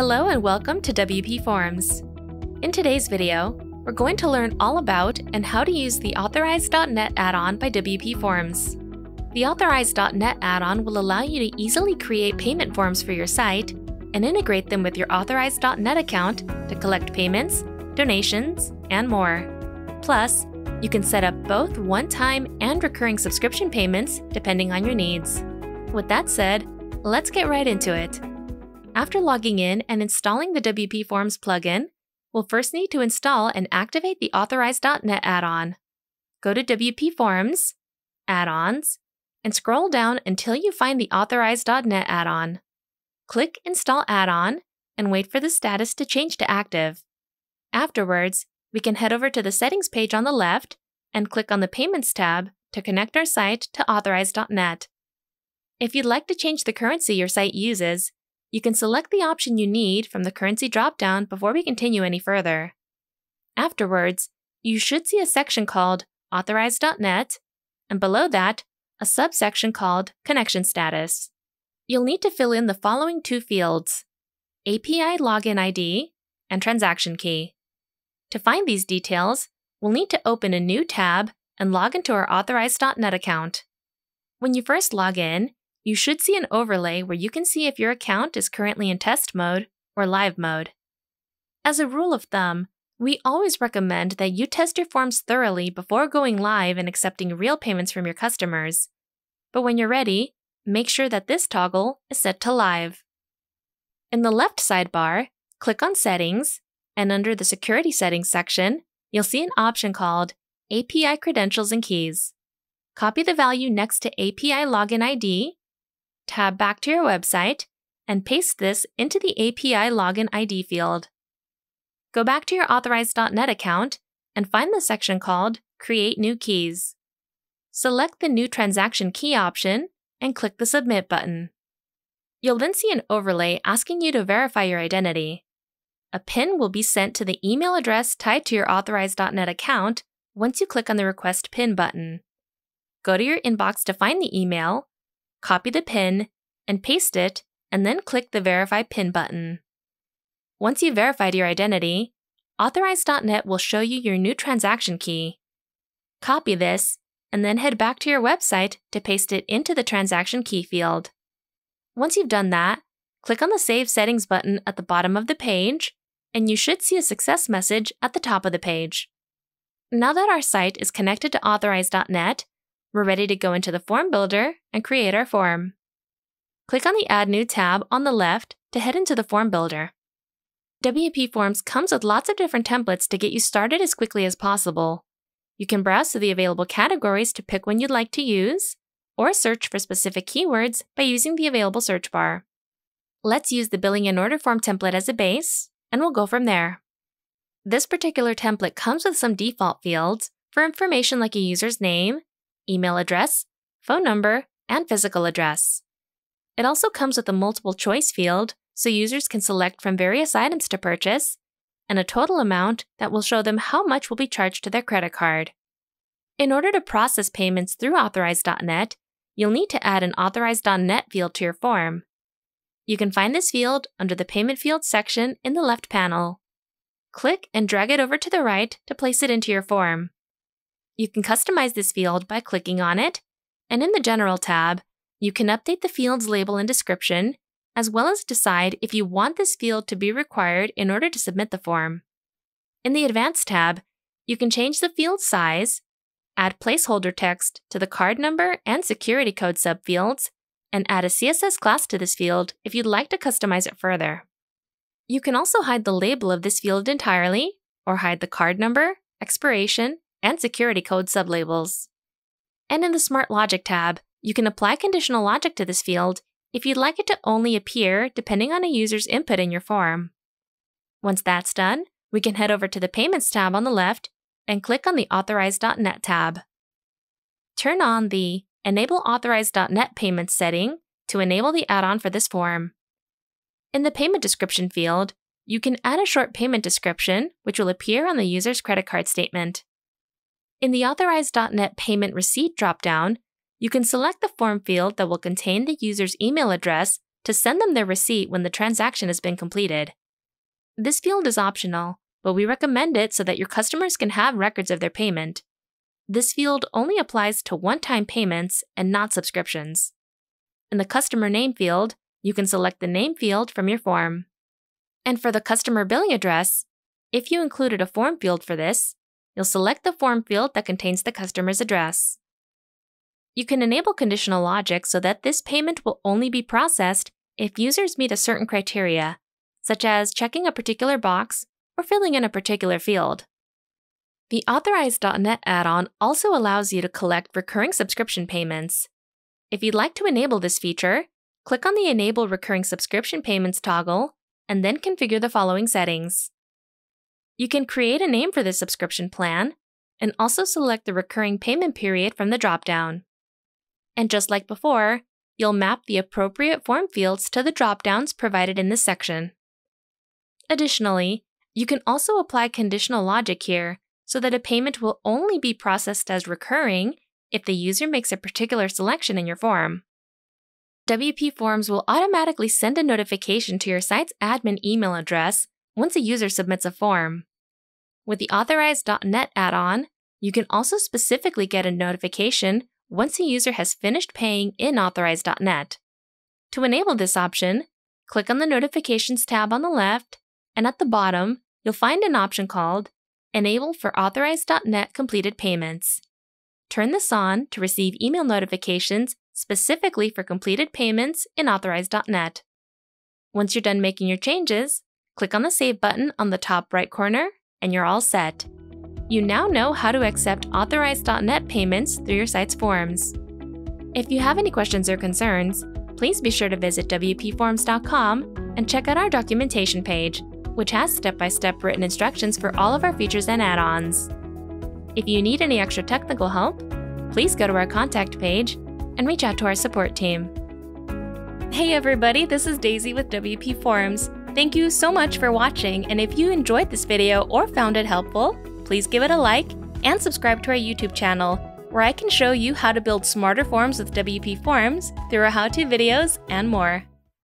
Hello and welcome to WP Forms. In today's video, we're going to learn all about and how to use the Authorize.net add-on by WP Forms. The Authorize.net add-on will allow you to easily create payment forms for your site and integrate them with your Authorize.net account to collect payments, donations, and more. Plus, you can set up both one-time and recurring subscription payments depending on your needs. With that said, let's get right into it. After logging in and installing the WP Forms plugin, we'll first need to install and activate the Authorize.net add-on. Go to WP Forms, Add-ons, and scroll down until you find the Authorize.net add-on. Click Install Add-on and wait for the status to change to active. Afterwards, we can head over to the Settings page on the left and click on the Payments tab to connect our site to Authorize.net. If you'd like to change the currency your site uses, you can select the option you need from the currency dropdown before we continue any further. Afterwards, you should see a section called Authorize.net, and below that, a subsection called Connection Status. You'll need to fill in the following two fields API Login ID and Transaction Key. To find these details, we'll need to open a new tab and log into our Authorize.net account. When you first log in, you should see an overlay where you can see if your account is currently in test mode or live mode. As a rule of thumb, we always recommend that you test your forms thoroughly before going live and accepting real payments from your customers. But when you're ready, make sure that this toggle is set to live. In the left sidebar, click on Settings, and under the Security Settings section, you'll see an option called API Credentials and Keys. Copy the value next to API Login ID tab back to your website, and paste this into the API Login ID field. Go back to your Authorize.net account and find the section called Create New Keys. Select the New Transaction Key option and click the Submit button. You'll then see an overlay asking you to verify your identity. A PIN will be sent to the email address tied to your Authorize.net account once you click on the Request PIN button. Go to your inbox to find the email copy the PIN, and paste it, and then click the Verify PIN button. Once you've verified your identity, Authorize.net will show you your new transaction key. Copy this, and then head back to your website to paste it into the transaction key field. Once you've done that, click on the Save Settings button at the bottom of the page, and you should see a success message at the top of the page. Now that our site is connected to Authorize.net, we're ready to go into the form builder and create our form. Click on the Add New tab on the left to head into the form builder. WP Forms comes with lots of different templates to get you started as quickly as possible. You can browse through the available categories to pick one you'd like to use, or search for specific keywords by using the available search bar. Let's use the billing and order form template as a base, and we'll go from there. This particular template comes with some default fields for information like a user's name, email address, phone number, and physical address. It also comes with a multiple choice field so users can select from various items to purchase and a total amount that will show them how much will be charged to their credit card. In order to process payments through Authorize.net, you'll need to add an Authorize.net field to your form. You can find this field under the Payment Fields section in the left panel. Click and drag it over to the right to place it into your form. You can customize this field by clicking on it, and in the General tab, you can update the field's label and description, as well as decide if you want this field to be required in order to submit the form. In the Advanced tab, you can change the field size, add placeholder text to the card number and security code subfields, and add a CSS class to this field if you'd like to customize it further. You can also hide the label of this field entirely, or hide the card number, expiration, and security code sublabels. And in the Smart Logic tab, you can apply conditional logic to this field if you'd like it to only appear depending on a user's input in your form. Once that's done, we can head over to the Payments tab on the left and click on the Authorize.net tab. Turn on the Enable Authorize.net Payments setting to enable the add-on for this form. In the Payment Description field, you can add a short payment description, which will appear on the user's credit card statement. In the Authorize.net Payment Receipt dropdown, you can select the form field that will contain the user's email address to send them their receipt when the transaction has been completed. This field is optional, but we recommend it so that your customers can have records of their payment. This field only applies to one time payments and not subscriptions. In the customer name field, you can select the name field from your form. And for the customer billing address, if you included a form field for this, you'll select the form field that contains the customer's address. You can enable conditional logic so that this payment will only be processed if users meet a certain criteria, such as checking a particular box or filling in a particular field. The Authorize.net add-on also allows you to collect recurring subscription payments. If you'd like to enable this feature, click on the Enable Recurring Subscription Payments toggle and then configure the following settings. You can create a name for the subscription plan and also select the recurring payment period from the dropdown. And just like before, you'll map the appropriate form fields to the dropdowns provided in this section. Additionally, you can also apply conditional logic here so that a payment will only be processed as recurring if the user makes a particular selection in your form. WP Forms will automatically send a notification to your site's admin email address once a user submits a form. With the Authorize.net add on, you can also specifically get a notification once a user has finished paying in Authorize.net. To enable this option, click on the Notifications tab on the left, and at the bottom, you'll find an option called Enable for Authorize.net completed payments. Turn this on to receive email notifications specifically for completed payments in Authorize.net. Once you're done making your changes, click on the Save button on the top right corner and you're all set. You now know how to accept Authorize.net payments through your site's forms. If you have any questions or concerns, please be sure to visit WPForms.com and check out our documentation page, which has step by step written instructions for all of our features and add ons. If you need any extra technical help, please go to our contact page and reach out to our support team. Hey everybody, this is Daisy with WP Forms. Thank you so much for watching, and if you enjoyed this video or found it helpful, please give it a like and subscribe to our YouTube channel, where I can show you how to build smarter forms with WP Forms through our how-to videos and more.